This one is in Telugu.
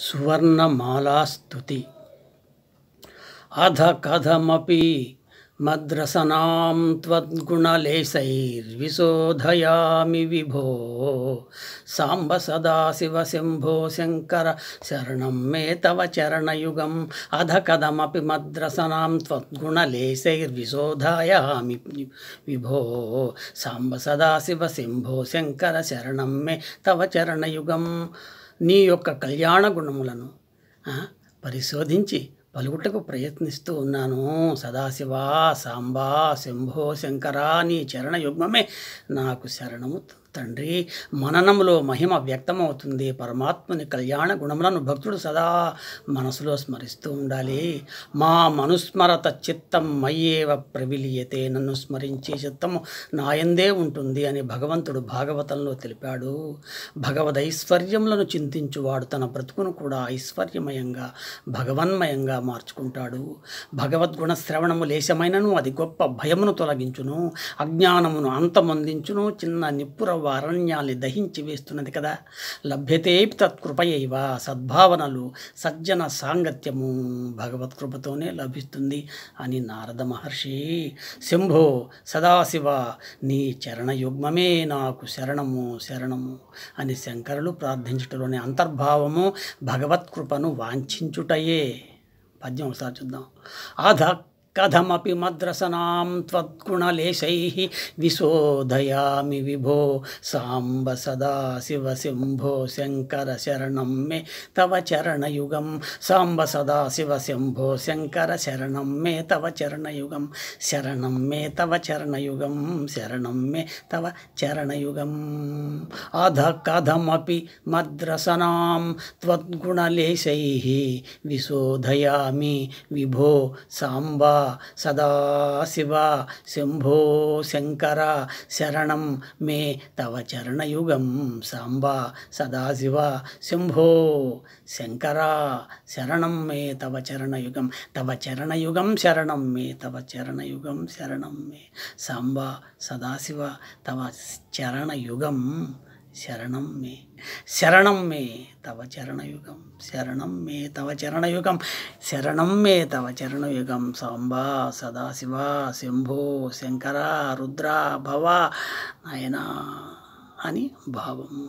సువర్ణమాలాస్తుతి అధ కథమపి మద్రసనాం త్వద్గుణలేశైర్విశోధయామి విభో సాంబ సదాశివ శంభో శంకర శరణం మే తవ చరణయుగం అధ కథమపి మద్రసనాం త్వద్గుణలేశైర్విశోధయామి విభో సాంబ సదాశివ శంభో శంకర శరణం మే తవ చరణయుగం నీ యొక్క కళ్యాణ గుణములను పరిశోధించి పలుకుటకు ప్రయత్నిస్తూ ఉన్నాను. సదాశివా సాంబా శంభో శంకరా నీ చరణ యుగ్మమే నాకు శరణము తండ్రి మననములో మహిమ వ్యక్తమవుతుంది. పరమాత్మని కళ్యాణ గుణములను భక్తుడు సదా మనసులో స్మరిస్తూ ఉండాలి. మా మనుస్మరత చిత్తం మయ్యేవ ప్రవిలియతే. నన్ను స్మరించే చిత్తము నాయందే ఉంటుంది అని భగవంతుడు భాగవతంలో తెలిపాడు. భగవద్ ఐశ్వర్యములను చింతించువాడు తన బ్రతుకును కూడా ఐశ్వర్యమయంగా భగవన్మయంగా మార్చుకుంటాడు. భగవద్గుణ శ్రవణము లేశమైనను అది గొప్ప భయమును తొలగించును. అజ్ఞానమును అంతమొందించును. చిన్న నిప్పుర అరణ్యాన్ని దహించి వేస్తున్నది కదా. లభ్యతే తత్కృపయైవ సద్భావనలు సజ్జన సాంగత్యము భగవత్కృపతోనే లభిస్తుంది అని నారద మహర్షి. శంభో సదాశివ నీ చరణయుగ్మమే నాకు శరణము శరణము అని శంకరులు ప్రార్థించటలోని అంతర్భావము భగవత్కృపను వాంఛించుటయే. పద్యం ఒకసారి చూద్దాం. అధ కథమపి మద్రసనాం త్వద్గుణలేశై విశోధయామి విభో సాంబ సదా శివ శంభో శంకర శరణం మే తవ చరణయుగం సాంబ సదా శివ శంభో శంకర శరణం మే తవ చరణయుగం శరణం మే తవ చరణయుగం శరణం మే తవ చరణయుగం అధ కథమపి మద్రసనాం సదాశివ శంభో శంకర శరణం మే తవ చరణయుగం సాంబా సదాశివ శంభో శంకర శరణం మే తవ చరణయుగం తవ చరణయుగం శరణం మే తవ చరణయుగం శరణం మే సాంబా సదాశివ తవ చరణయుగం శరణం మే శరణం మే తవ చరణయుగం శరణం మే తవ చరణయుగం శరణం మే తవ చరణయుగం సాంబా సదాశివ శంభో శంకర రుద్ర భవ నాయనా అని భావము.